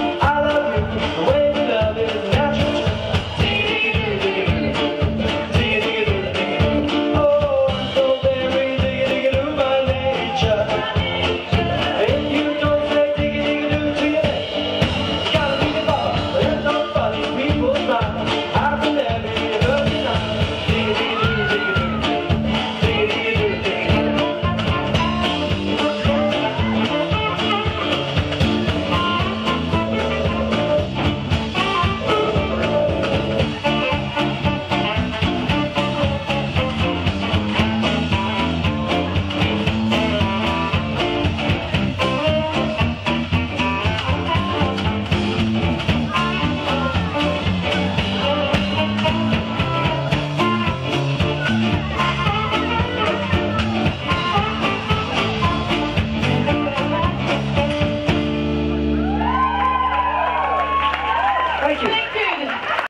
I love you